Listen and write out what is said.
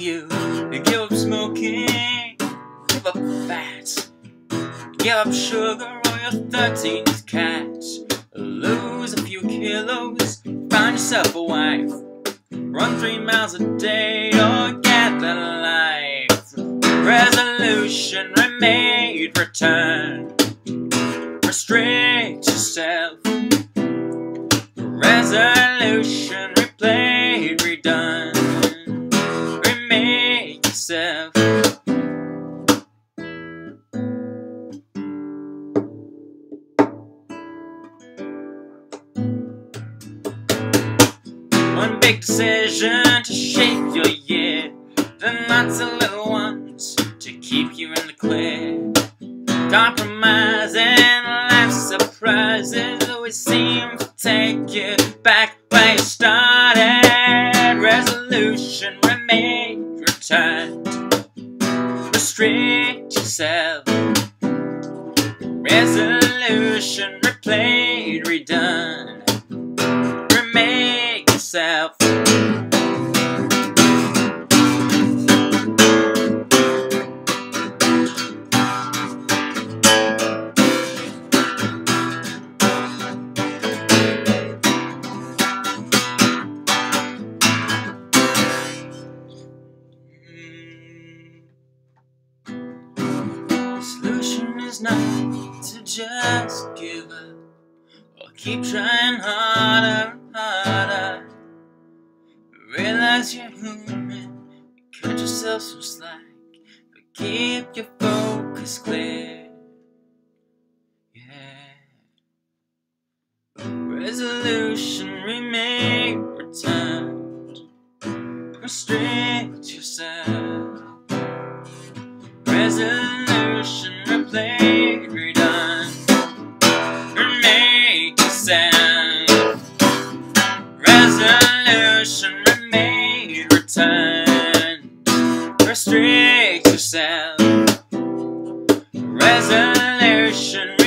you give up smoking, give up fats, give up sugar or your 13th cats. Lose a few kilos, find yourself a wife, run three miles a day or get the life. Resolution remade, return, restrict yourself. Resolution replayed, redone. Yourself. One big decision to shape your year. Then lots of little ones to keep you in the clear. Compromising life's surprises always seem to take you back where you started. Resolution Restrict yourself. Resolution replayed, redone. Remake yourself. Is not to just give up or keep trying harder and harder. Realize you're human, cut yourself some slack, but keep your focus clear. Yeah. Resolution remain returned. Restrict yourself. Resolution her play done or make a sound. Resolution I made return. Restrict yourself. Resolution